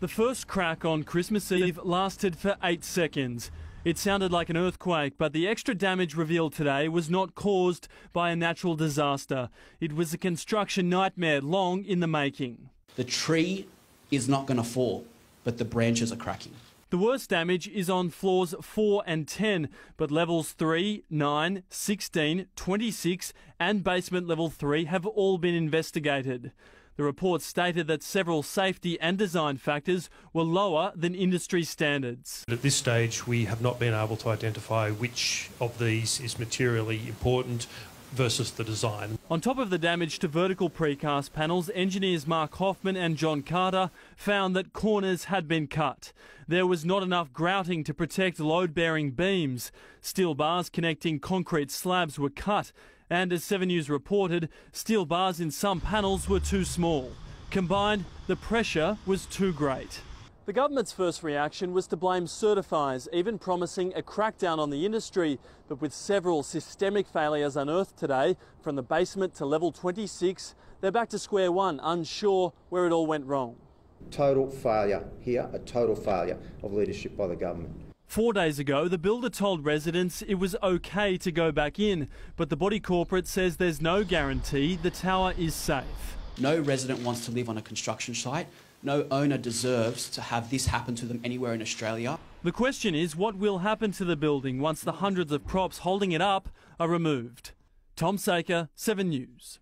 The first crack on Christmas Eve lasted for eight seconds. It sounded like an earthquake, but the extra damage revealed today was not caused by a natural disaster. It was a construction nightmare long in the making. The tree is not going to fall, but the branches are cracking. The worst damage is on floors 4 and 10, but levels 3, 9, 16, 26, and basement level 3 have all been investigated. The report stated that several safety and design factors were lower than industry standards. At this stage, we have not been able to identify which of these is materially important versus the design. On top of the damage to vertical precast panels, engineers Mark Hoffman and John Carter found that corners had been cut. There was not enough grouting to protect load bearing beams. Steel bars connecting concrete slabs were cut, and as 7 News reported, steel bars in some panels were too small. Combined, the pressure was too great. The government's first reaction was to blame certifiers, even promising a crackdown on the industry. But with several systemic failures unearthed today, from the basement to level 26, they're back to square one, unsure where it all went wrong. Total failure here, a total failure of leadership by the government. Four days ago, the builder told residents it was okay to go back in, but the body corporate says there's no guarantee the tower is safe. No resident wants to live on a construction site. No owner deserves to have this happen to them anywhere in Australia. The question is what will happen to the building once the hundreds of props holding it up are removed? Tom Saker, 7 News.